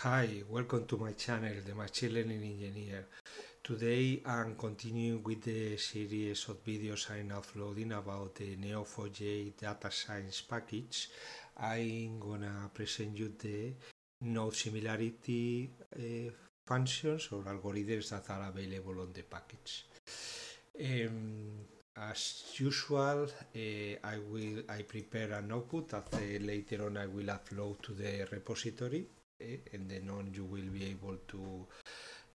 Hi, welcome to my channel, The Machine Learning Engineer. Today I'm continuing with the series of videos I'm uploading about the Neo4j data science package. I'm gonna present you the node similarity uh, functions or algorithms that are available on the package. Um, as usual, uh, I will I prepare an output that uh, later on I will upload to the repository, and then on you will be able to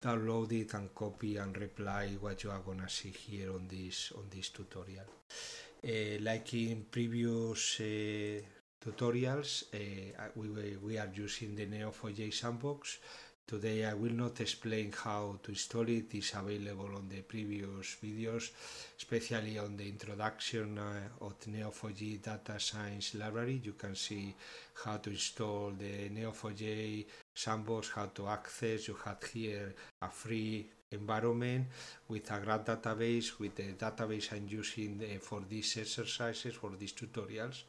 download it and copy and reply what you are gonna see here on this on this tutorial. Uh, like in previous uh, tutorials, uh, we we are using the Neo4j sandbox Today I will not explain how to install it, it's available on the previous videos, especially on the introduction uh, of Neo4j data science library. You can see how to install the Neo4j sandbox, how to access. You have here a free environment with a graph database with the database I'm using uh, for these exercises for these tutorials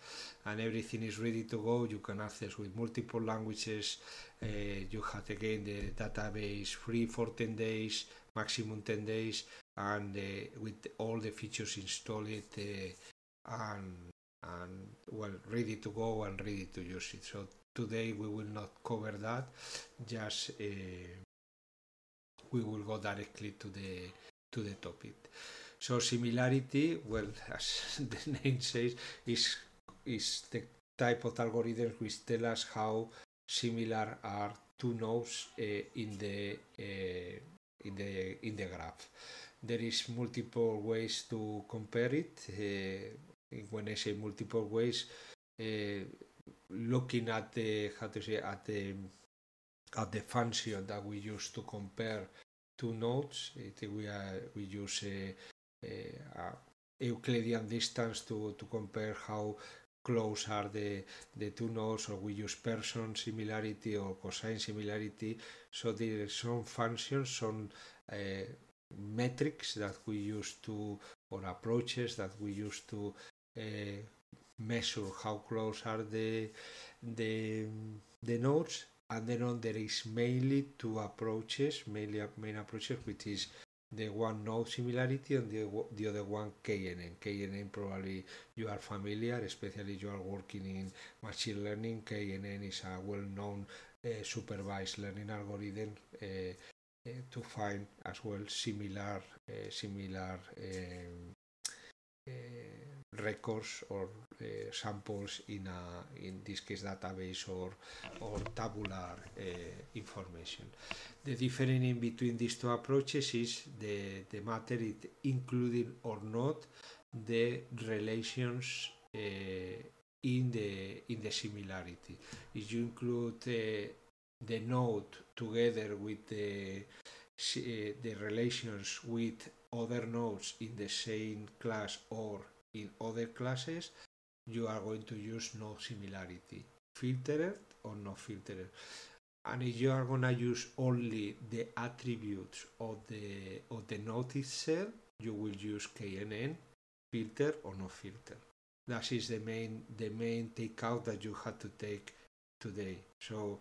and everything is ready to go. You can access with multiple languages. Uh, you have again the database free for 10 days maximum 10 days and uh, with all the features installed uh, and and well ready to go and ready to use it. So today we will not cover that just uh, we will go directly to the to the topic. So similarity, well, as the name says, is is the type of algorithm which tell us how similar are two nodes uh, in the uh, in the in the graph. There is multiple ways to compare it. Uh, when I say multiple ways, looking at the how to say at the at the function that we use to compare two nodes. It, we, are, we use a, a, Euclidean distance to, to compare how close are the, the two nodes, or we use Pearson similarity or cosine similarity. So there are some functions, some uh, metrics that we use to, or approaches that we use to uh, measure how close are the, the, the nodes and then on there is mainly two approaches, mainly main approaches, which is the one node similarity and the, the other one KNN. KNN probably you are familiar, especially you are working in machine learning. KNN is a well-known uh, supervised learning algorithm uh, uh, to find as well similar similar um, records or uh, samples in a in this case database or or tabular uh, information. The difference in between these two approaches is the the matter it including or not the relations uh, in the in the similarity. If you include the node together with the the relations with other nodes in the same class or in other classes, you are going to use no similarity, filtered or no filtered. And if you are gonna use only the attributes of the of the node itself, you will use KNN, filter or no filter. That is the main the main takeout that you have to take today. So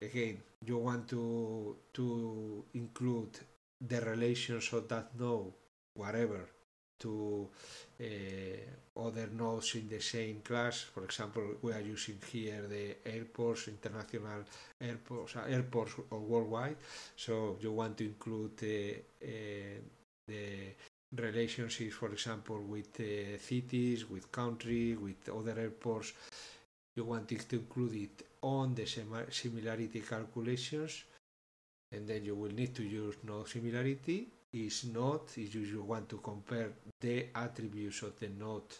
again, you want to to include the relations of that node, whatever, to uh, other nodes in the same class. For example, we are using here the airports, international airports, uh, airports or worldwide. So you want to include uh, the relationships, for example, with uh, cities, with countries, with other airports. You want to include it on the similarity calculations, and then you will need to use no similarity is not if you want to compare the attributes of the node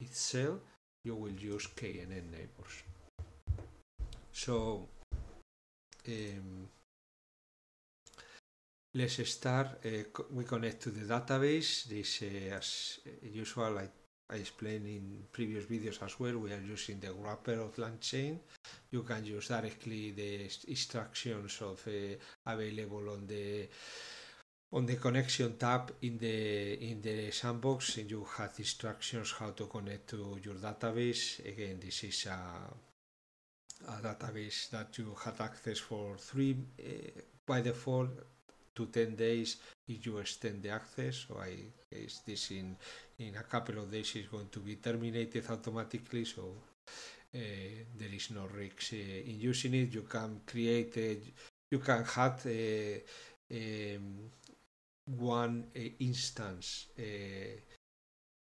itself you will use KNN neighbors. So um, let's start uh, we connect to the database. This uh, as usual I, I explained in previous videos as well we are using the wrapper of LangChain. You can use directly the instructions of uh, available on the on the connection tab in the in the sandbox you have instructions how to connect to your database. Again this is a a database that you had access for three uh, by default to 10 days if you extend the access. So I is this in in a couple of days is going to be terminated automatically. So uh, there is no risk uh, in using it. You can create a, you can have a, um, one uh, instance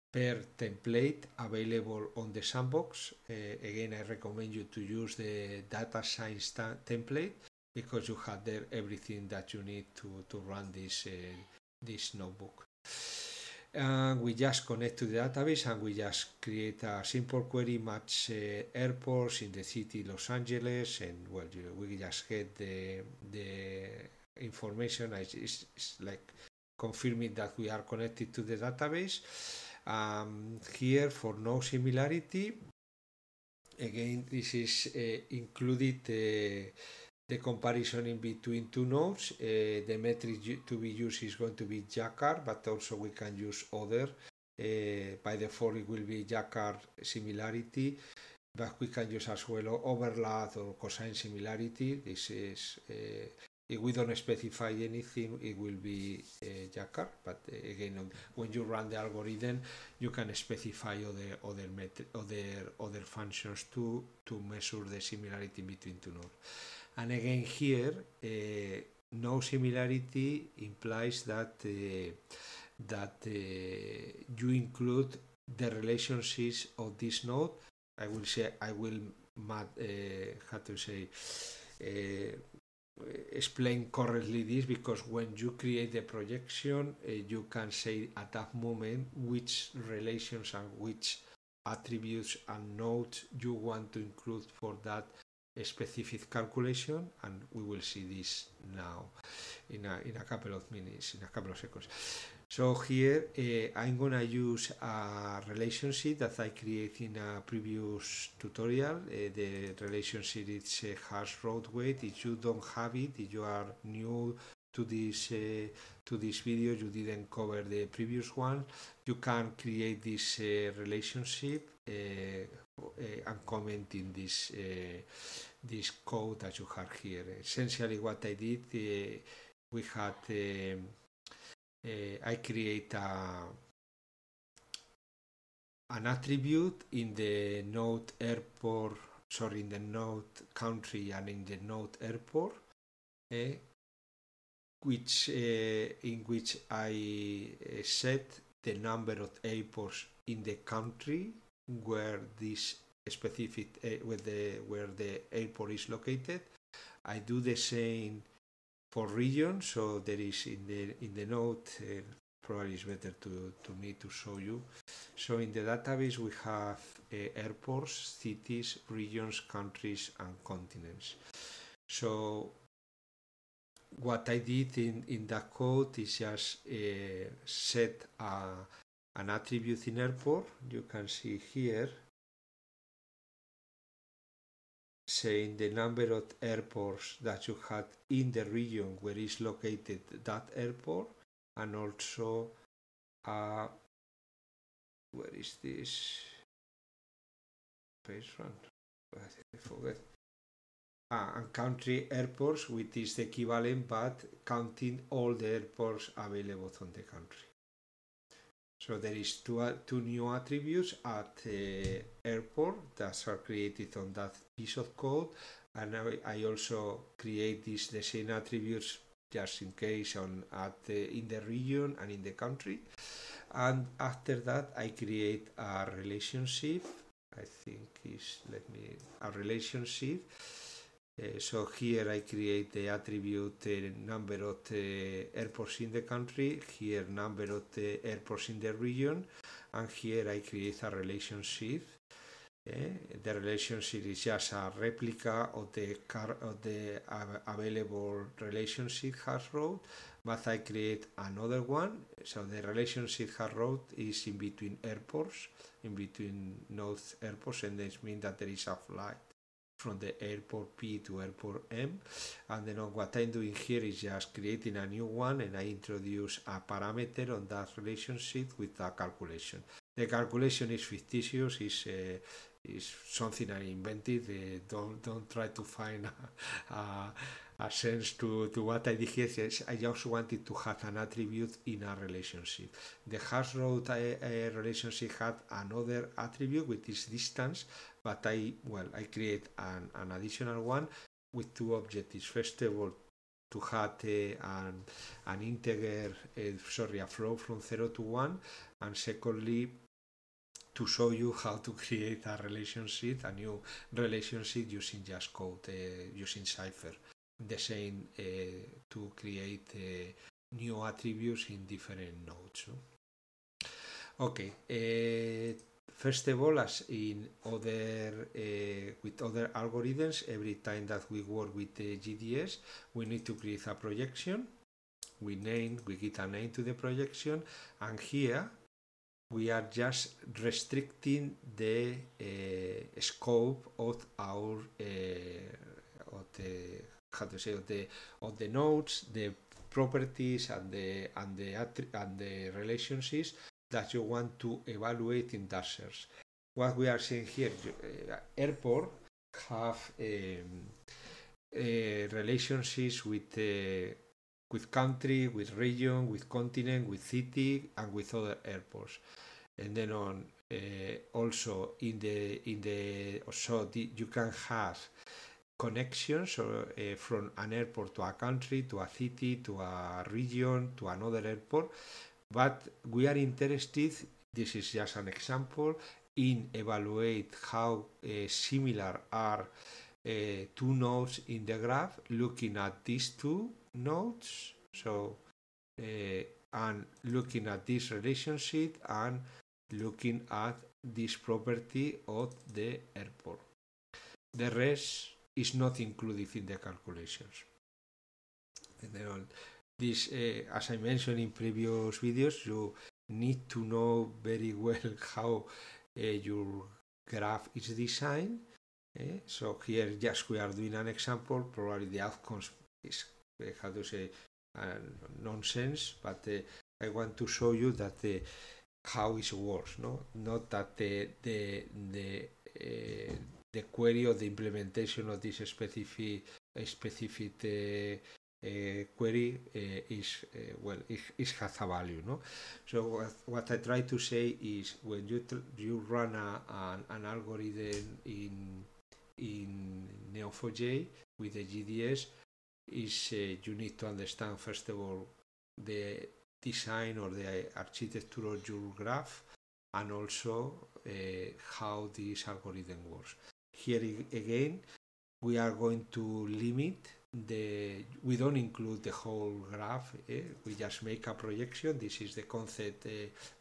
per template available on the sandbox. Uh, again, I recommend you to use the data science template because you have there everything that you need to, to run this, this notebook. And we just connect to the database and we just create a simple query, match uh, airports in the city Los Angeles, and well, you, we just get the, the information. It's, it's like confirming that we are connected to the database um, here for no similarity, again, this is uh, included uh, the comparison in between two nodes. Uh, the metric to be used is going to be Jaccard, but also we can use other. Uh, by default, it will be Jaccard similarity, but we can use as well overlap or cosine similarity. This is uh, if we don't specify anything, it will be uh, Jaccard. But uh, again, when you run the algorithm, you can specify other other other other functions to to measure the similarity between two nodes. And again, here, uh, no similarity implies that uh, that uh, you include the relationships of this node. I will say I will uh, to say explain correctly this because when you create the projection uh, you can say at that moment which relations and which attributes and nodes you want to include for that specific calculation and we will see this now in a, in a couple of minutes in a couple of seconds so here uh, I'm gonna use a relationship that I created in a previous tutorial. Uh, the relationship is a has route weight. If you don't have it, if you are new to this uh, to this video, you didn't cover the previous one, you can create this relationship and comment in this this code that you have here. Essentially, what I did, we had. I create a, an attribute in the node airport, sorry, in the node country and in the node airport, uh, which uh, in which I set the number of airports in the country where this specific where the where the airport is located. I do the same for region. So there is in the in the note. Uh, probably it's better to, to me to show you. So in the database we have uh, airports, cities, regions, countries, and continents. So what I did in, in that code is just uh, set a, an attribute in airport. You can see here saying the number of airports that you had in the region where is located that airport and also uh, where is this page run I forget. Ah, and country airports which is the equivalent but counting all the airports available on the country so there is two, uh, two new attributes at the airport that are created on that piece of code. And I, I also create these the same attributes just in case on at the, in the region and in the country. And after that I create a relationship. I think is let me a relationship uh, so here I create the attribute uh, number of the airports in the country, here number of the airports in the region, and here I create a relationship. Uh, the relationship is just a replica of the car of the available relationship has route, but I create another one. So the relationship has route is in between airports, in between nodes airports, and this means that there is a flight from the airport P to airport M and then what I'm doing here is just creating a new one and I introduce a parameter on that relationship with a calculation. The calculation is fictitious, is uh, It's something I invented. Uh, don't don't try to find a, a, a sense to, to what I did here. Yes, I just wanted to have an attribute in a relationship. The hash uh, relationship had another attribute with is distance, but I well I create an, an additional one with two objectives. First of all, to have uh, an, an integer, uh, sorry, a flow from 0 to 1, and secondly, to show you how to create a relationship, a new relationship using just code, uh, using Cypher. The same uh, to create uh, new attributes in different nodes. Okay, uh, First of all, as in other uh, with other algorithms, every time that we work with the GDS, we need to create a projection. We name, we give a name to the projection, and here we are just restricting the uh, scope of our uh, of the how to say of the of the nodes, the properties, and the and the and the relationships that you want to evaluate in dashers. What we are seeing here, uh, airport have um, uh, relationships with uh, with country, with region, with continent, with city, and with other airports. And then on uh, also in the in the so the, you can have connections or, uh, from an airport to a country, to a city, to a region, to another airport but we are interested, this is just an example, in evaluate how uh, similar are uh, two nodes in the graph, looking at these two nodes, so uh, and looking at this relationship and looking at this property of the airport. The rest is not included in the calculations. This, uh, as I mentioned in previous videos, you need to know very well how uh, your graph is designed. Uh, so here just we are doing an example, probably the outcomes is, how to say, nonsense, but I want to show you that how it works, no? Not that the, the, the the query or the implementation of this specific specific uh, query uh, is uh, well it, it, has a value no so what, what i try to say is when you you run a, an, an algorithm in in neo4j with the gds is you need to understand first of all the design or the architecture of your graph and also how this algorithm works. Here again, we are going to limit the we don't include the whole graph eh? we just make a projection. This is the concept uh,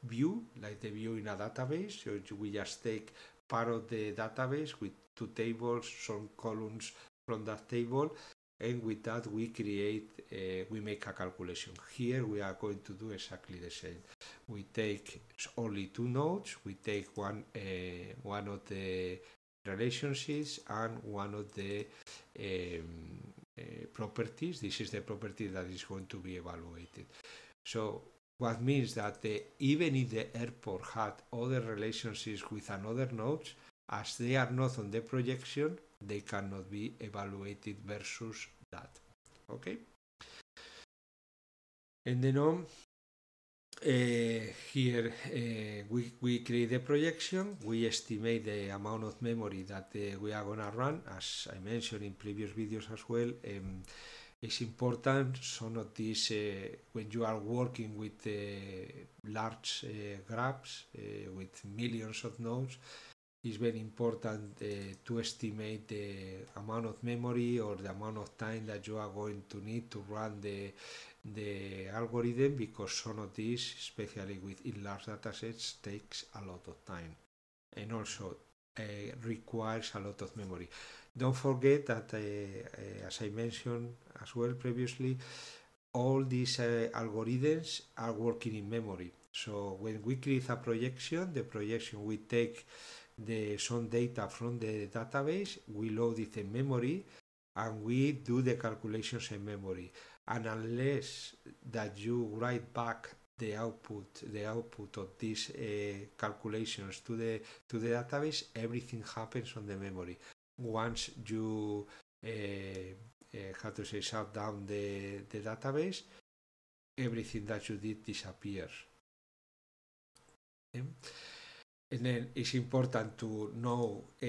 view like the view in a database. So we just take part of the database with two tables some columns from that table and with that we create uh, we make a calculation. Here we are going to do exactly the same. We take only two nodes. We take one uh, one of the relationships and one of the um, uh, properties. This is the property that is going to be evaluated. So what means that the, even if the airport had other relationships with another nodes, as they are not on the projection, they cannot be evaluated versus that. Okay? And then on, here uh, we, we create the projection, we estimate the amount of memory that uh, we are going to run. As I mentioned in previous videos as well, um, it's important some of these, when you are working with large graphs with millions of nodes, it's very important uh, to estimate the amount of memory or the amount of time that you are going to need to run the the algorithm because some of these, especially with large datasets, takes a lot of time and also uh, requires a lot of memory. Don't forget that, uh, uh, as I mentioned as well previously, all these algorithms are working in memory. So when we create a projection, the projection we take the some data from the database, we load it in memory, and we do the calculations in memory and unless that you write back the output the output of these uh, calculations to the to the database everything happens on the memory once you uh, uh, how to say shut down the the database everything that you did disappears okay? And then it's important to know uh,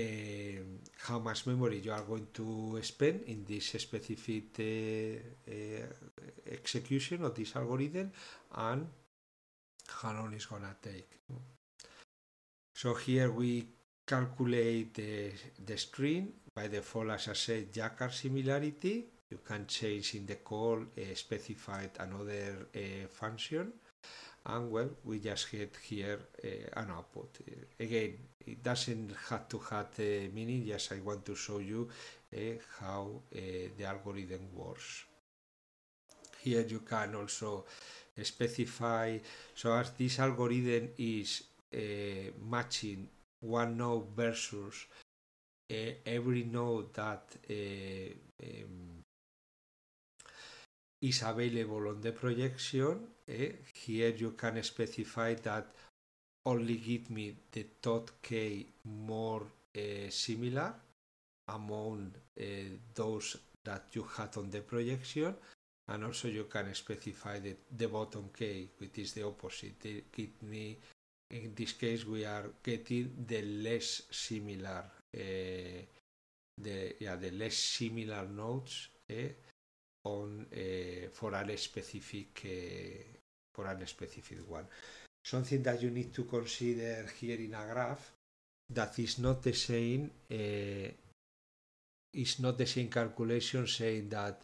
how much memory you are going to spend in this specific uh, uh, execution of this algorithm and how long it's gonna take. So here we calculate the, the string by default as I said Jaccard similarity. You can change in the call specified another function and well we just get here uh, an output uh, again it doesn't have to have a meaning just I want to show you uh, how the algorithm works here you can also specify so as this algorithm is matching one node versus every node that um, is available on the projection. Eh? Here you can specify that only give me the dot k more uh, similar among uh, those that you had on the projection and also you can specify the, the bottom k which is the opposite they give me in this case we are getting the less similar uh, the yeah the less similar nodes eh, on uh, for a specific uh, for a specific one. Something that you need to consider here in a graph that is not the same uh, is not the same calculation saying that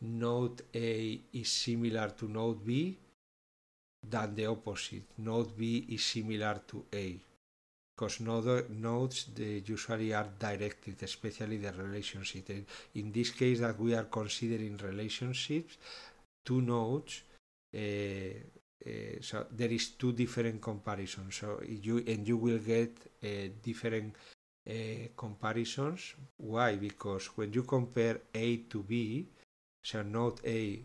node A is similar to node B than the opposite. Node B is similar to A because node, nodes they usually are directed, especially the relationship. In this case that we are considering relationships, two nodes, uh, uh, so there is two different comparisons. So you and you will get uh, different comparisons. Why? Because when you compare A to B, so node A,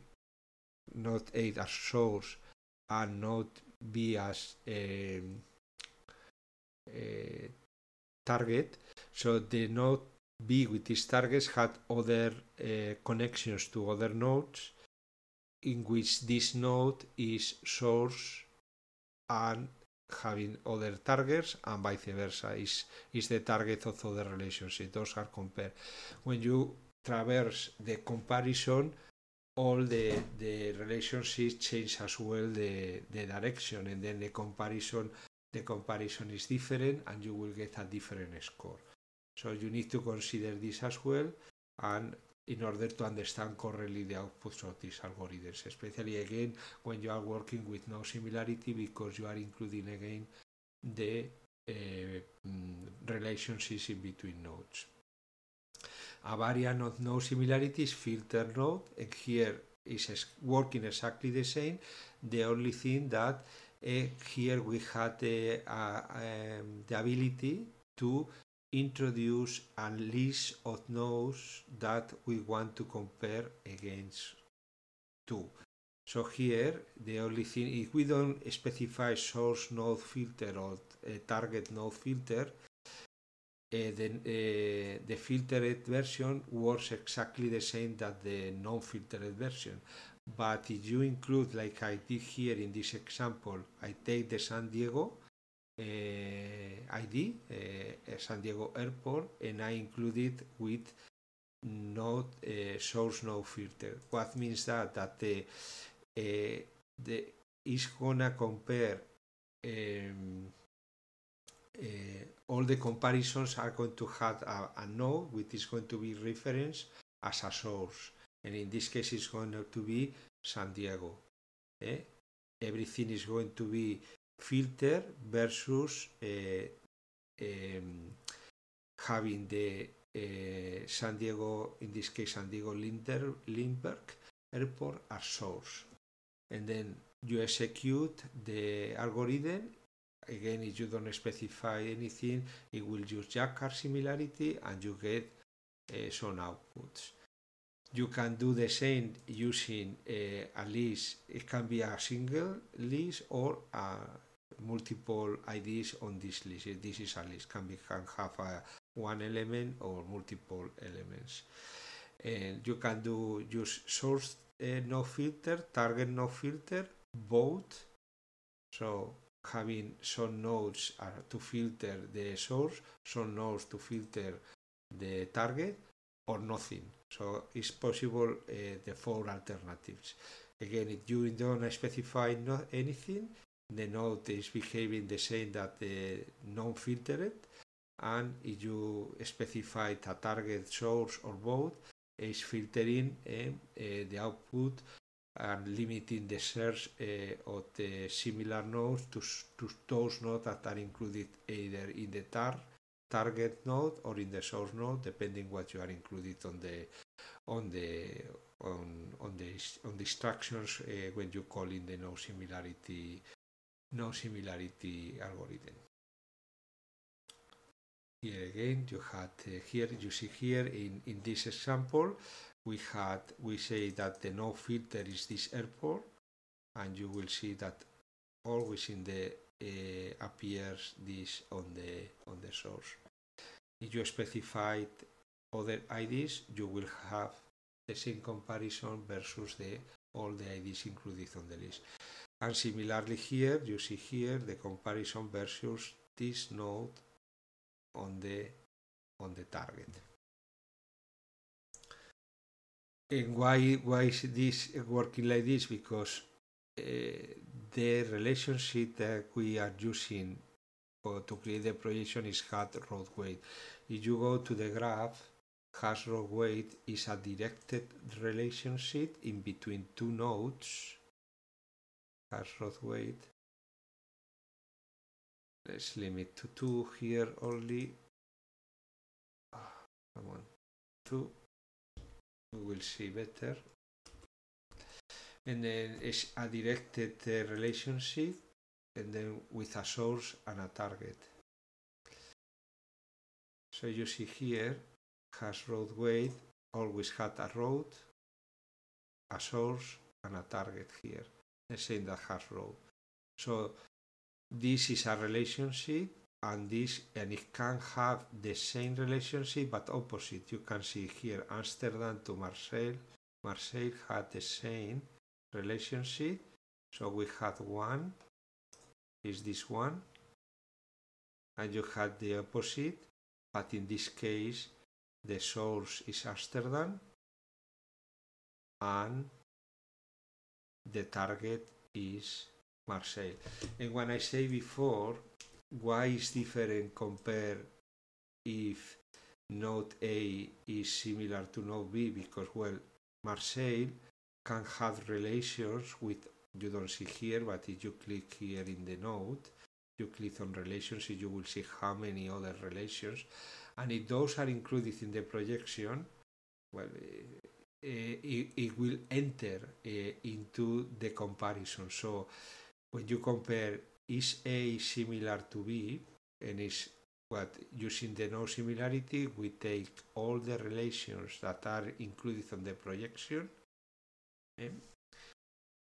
node A as source and node B as uh, target. So the node B with these targets had other uh, connections to other nodes in which this node is source and having other targets and vice versa is, is the target of other relationship. Those are compared. When you traverse the comparison, all the, the relationships change as well the, the direction and then the comparison the comparison is different and you will get a different score. So you need to consider this as well and in order to understand correctly the outputs of these algorithms, especially again when you are working with no similarity because you are including again the uh, relationships in between nodes. A variant of no similarity is filter node and here is working exactly the same. The only thing that uh, here we had uh, um, the ability to introduce a list of nodes that we want to compare against two. So here the only thing if we don't specify source node filter or target node filter, uh, then uh, the filtered version works exactly the same that the non-filtered version. But if you include, like I did here in this example, I take the San Diego uh, ID, uh, San Diego Airport, and I include it with uh, source node filter. What means that? That the, the is gonna compare um, uh, all the comparisons are going to have a, a node which is going to be referenced as a source and in this case it's going to be San Diego. Eh? Everything is going to be filter versus uh, um, having the uh, San Diego, in this case San Diego Linter, Lindbergh Airport as source. And then you execute the algorithm. Again, if you don't specify anything, it will use Jacquard similarity and you get uh, some outputs. you can do the same using uh, a list. It can be a single list or a multiple IDs on this list. This is a list. Can be can have a, one element or multiple elements. And you can do use source uh, no filter, target no filter, both. So having some nodes are to filter the source, some nodes to filter the target, or nothing. So it's possible uh, the four alternatives. Again, if you don't specify no anything, the node is behaving the same that the non-filtered, and if you specify a target source or both, is filtering uh, uh, the output and limiting the search uh, of the similar nodes to, to those nodes that are included either in the tar target node or in the source node, depending what you are included on the on the on on the on the instructions uh, when you call in the node similarity no similarity algorithm. Here again, you had uh, here you see here in in this example we had we say that the no filter is this airport, and you will see that always in the uh, appears this on the on the source. If you specified other IDs, you will have the same comparison versus the all the IDs included on the list. And similarly here, you see here the comparison versus this node on the on the target. And why why is this working like this? Because uh, the relationship that we are using to create the projection is hat road weight. If you go to the graph, hash road weight is a directed relationship in between two nodes. Weight. Let's limit to two here only. Oh, come on, two. We will see better. And then it's a directed uh, relationship and then with a source and a target. So you see here has road weight always had a road, a source and a target here, the same that has road. So this is a relationship and this and it can have the same relationship but opposite. You can see here Amsterdam to Marseille. Marseille had the same relationship. So we had one is this one and you had the opposite but in this case the source is Amsterdam and the target is Marseille. And when I say before, why is different compare if node A is similar to node B? Because, well, Marseille can have relations with, you don't see here, but if you click here in the node, you click on relations, you will see how many other relations and if those are included in the projection, well, uh, it, it, will enter uh, into the comparison. So when you compare is A similar to B, and is what using the no similarity, we take all the relations that are included on the projection eh,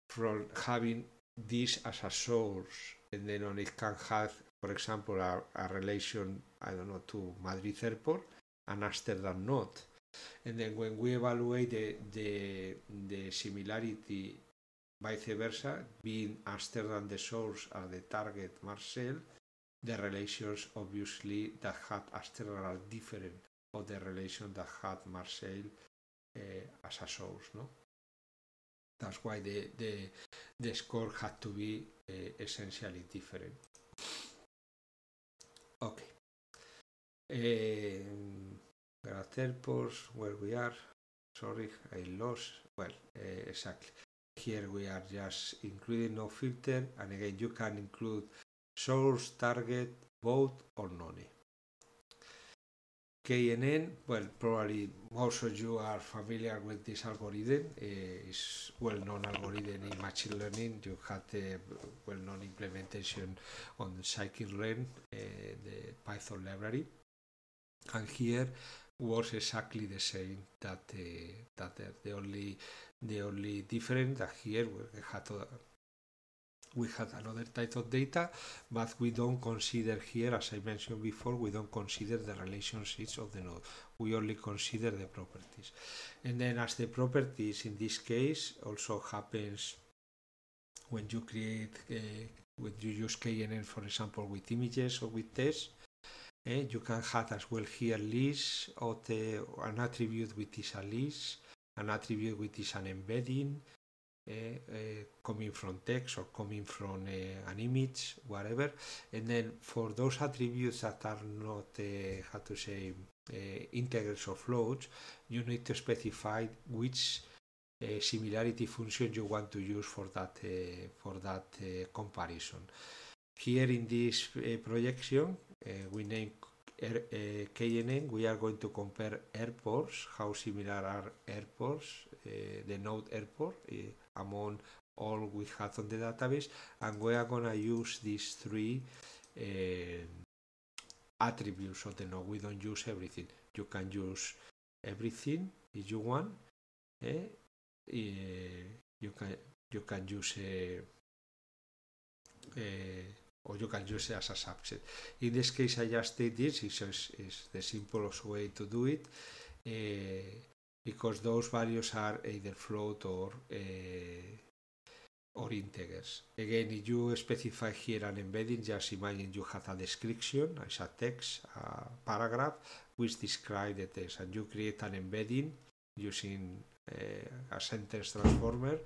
from having this as a source, and then on it can have for example, a, a relation, I don't know, to Madrid airport and Amsterdam not. And then when we evaluate the, the, the similarity vice versa, being Amsterdam the source and the target Marcel, the relations obviously that had Amsterdam are different of the relation that had Marseille uh, as a source. No? That's why the, the, the score had to be uh, essentially different. Okay. Um, airports, where we are. Sorry, I lost. Well, uh, exactly. Here we are just including no filter, and again you can include source, target, both, or none. KNN, well, probably most of you are familiar with this algorithm. Uh, it's well-known algorithm in machine learning. You had a well-known implementation on scikit-learn, uh, the Python library. And here works exactly the same that uh, that. The only the only difference that here we had we had another type of data, but we don't consider here, as I mentioned before, we don't consider the relationships of the node. We only consider the properties. And then as the properties in this case also happens when you create, uh, when you use KNN, for example, with images or with text, uh, you can have as well here list of the, an attribute which is a list, an attribute which is an embedding, uh, coming from text or coming from uh, an image, whatever. And then for those attributes that are not, how to say, integers or floats, you need to specify which similarity function you want to use for that for that comparison. Here in this projection, we name uh, KNN, we are going to compare airports, how similar are airports, uh, the node airport uh, among all we have on the database, and we are to use these three attributes of the node. We don't use everything. You can use everything if you want. Eh? you can you can use a or you can use it as a subset. In this case, I just did this, it's, it's the simplest way to do it, uh, because those values are either float or uh, or integers. Again, if you specify here an embedding, just imagine you have a description, as a text, a paragraph, which describe the text, and you create an embedding using uh, a sentence transformer,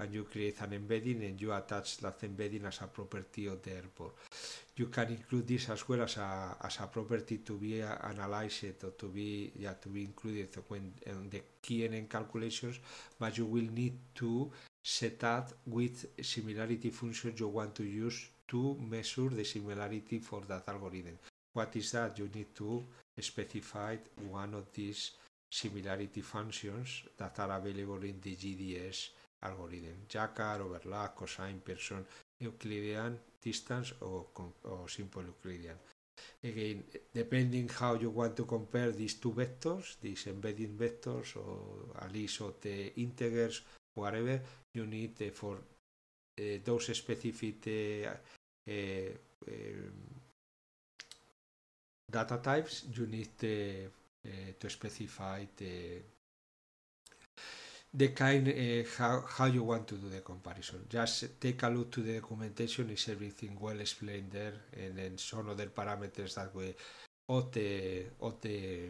and you create an embedding and you attach that embedding as a property of the airport. You can include this as well as a, as a property to be analyzed or to be yeah, to be included when in the KNN calculations, but you will need to set up with similarity functions you want to use to measure the similarity for that algorithm. What is that? You need to specify one of these similarity functions that are available in the GDS algorithm, Jacquard, overlap, cosine, Person, Euclidean, distance or, or simple Euclidean. Again, depending how you want to compare these two vectors, these embedding vectors or at least of the integers, whatever, you need uh, for uh, those specific uh, data types, you need to specify the the kind uh, how, how you want to do the comparison. Just take a look to the documentation, is everything well explained there, and then some other parameters that we of the of the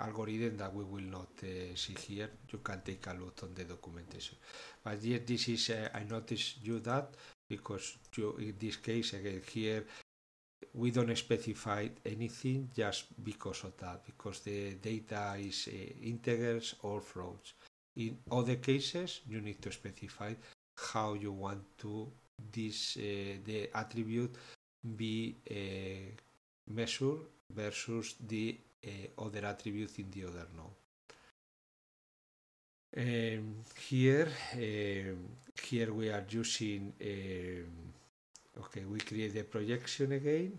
algorithm that we will not uh, see here. You can take a look on the documentation. But yet this is uh, I noticed you that because you, in this case again here we don't specify anything just because of that because the data is uh, integers or floats in other cases, you need to specify how you want to this uh, the attribute be uh, measured versus the uh, other attribute in the other node. Um, here, um, here we are using. Um, okay, we create the projection again.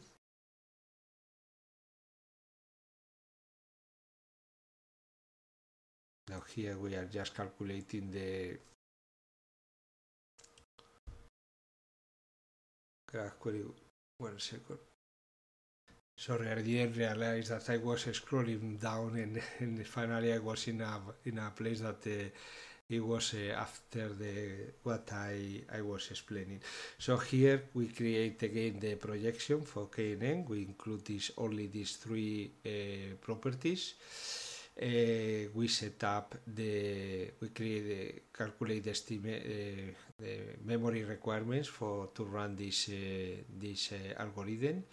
Now here we are just calculating the graph query. One second. Sorry, I didn't realize that I was scrolling down and, and finally I was in a in a place that uh, it was uh, after the what I, I was explaining. So here we create again the projection for KNN. We include this only these three uh, properties uh, we set up the we create the, calculate the, estimate, uh, the memory requirements for to run this uh, this uh, algorithm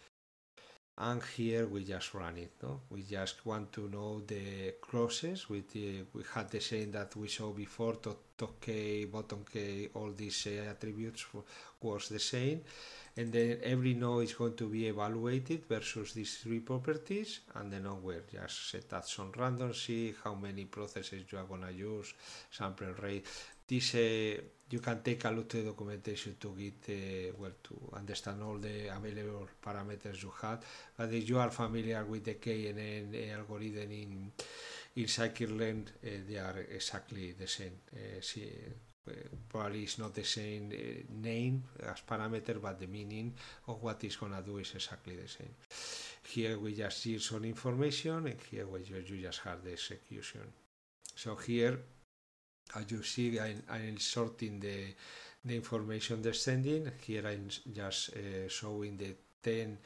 and here we just run it no? We just want to know the clauses with the, we had the same that we saw before top, top k bottom k all these uh, attributes was the same. And then every node is going to be evaluated versus these three properties. And the node will just set that some random see how many processes you are going to use sample rate uh, you can take a lot of documentation to get uh, well to understand all the available parameters you have. But if you are familiar with the KNN algorithm in in scikit-learn, uh, they are exactly the same. Uh, see, uh, probably it's not the same name as parameter, but the meaning of what it's gonna do is exactly the same. Here we just see some information, and here we just, you just have the execution. So here, as you see, I'm, sorting the the information descending. Here I'm just uh, showing the 10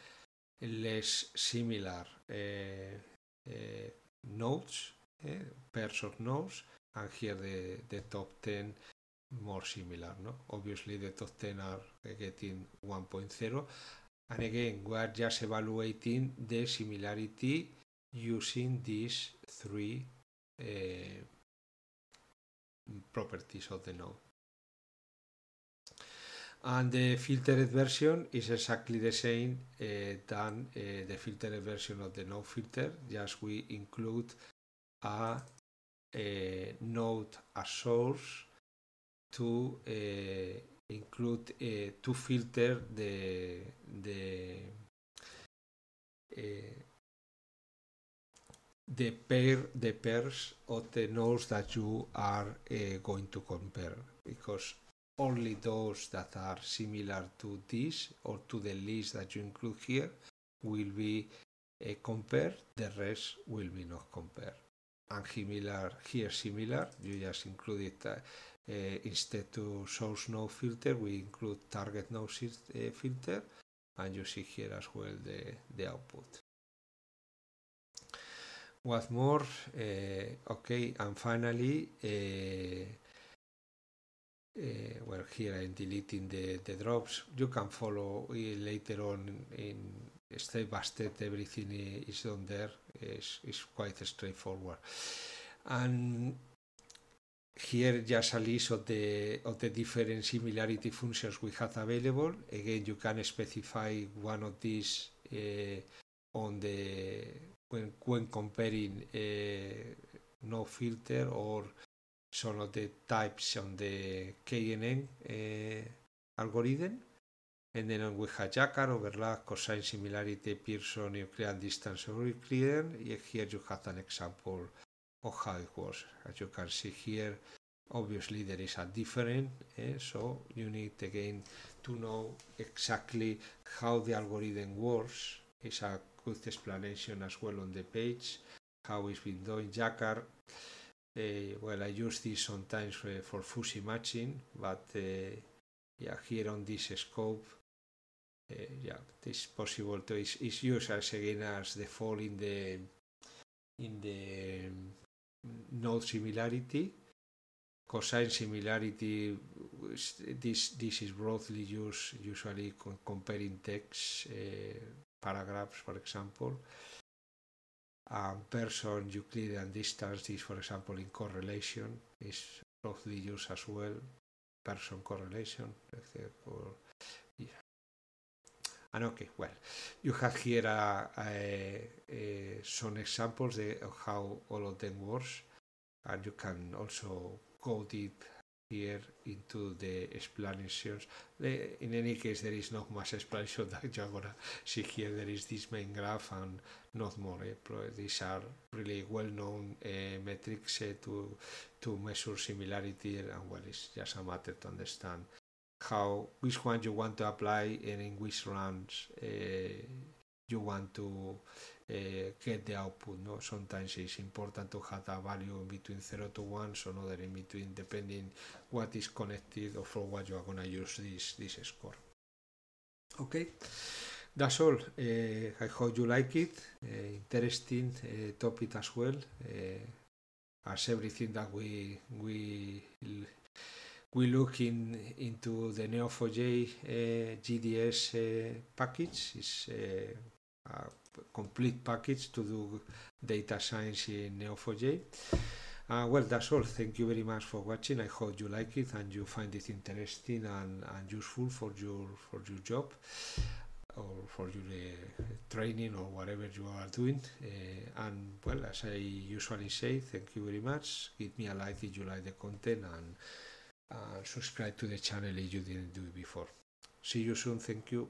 less similar uh, nodes, pairs of nodes, and here the, the top 10 more similar. No? Obviously, the top 10 are getting 1.0. And again, we are just evaluating the similarity using these three uh, properties of the node. And the filtered version is exactly the same uh, than uh, the filtered version of the node filter, just we include a, a node as source to uh, include uh, to filter the the uh, the pair the pairs of the nodes that you are uh, going to compare because only those that are similar to this or to the list that you include here will be uh, compared. The rest will be not compared. And similar here similar you just include it uh, uh, instead to source node filter we include target node uh, filter. And you see here as well the, the output what more uh, okay and finally uh, well here I'm deleting the, the drops. You can follow later on in step by step. Everything is on there. It's, it's quite straightforward. And here just a list of the of the different similarity functions we have available. Again you can specify one of these uh, on the when when comparing uh, no filter or some of the types on the KNN uh, algorithm and then we have Jacquard, overlap, cosine similarity, Pearson, Euclidean distance, or Euclidean. Here you have an example of how it works. As you can see here, obviously there is a difference, eh? so you need again to know exactly how the algorithm works. It's a good explanation as well on the page, how it's been done. Jacquard, uh, well, I use this sometimes uh, for fuzzy matching, but uh, yeah, here on this scope, yeah, it is possible to is, is used as again as the fall in the in the node similarity cosine similarity this this is broadly used usually comparing text uh, paragraphs for example um, Pearson Euclidean distance is for example in correlation is broadly used as well Pearson correlation or and okay, well, you have here uh, uh, uh, some examples of how all of them works, and you can also go deep here into the explanations. In any case, there is not much explanation that you're gonna see here. There is this main graph and not more. Eh? These are really well-known uh, metrics uh, to to measure similarity, and well, it's just a matter to understand how which one you want to apply and in which runs uh, you want to uh, get the output. No, sometimes it's important to have a value in between zero to one, so another in between, depending what is connected or for what you are gonna use this this score. Okay, that's all. Uh, I hope you like it. Uh, interesting topic as well. as everything that we we we look in, into the Neo4j uh, GDS uh, package. It's uh, a complete package to do data science in Neo4j. Uh, well, that's all. Thank you very much for watching. I hope you like it and you find it interesting and, and useful for your for your job or for your uh, training or whatever you are doing. Uh, and well, as I usually say, thank you very much. Give me a like if you like the content and and subscribe to the channel if you didn't do it before. See you soon. Thank you.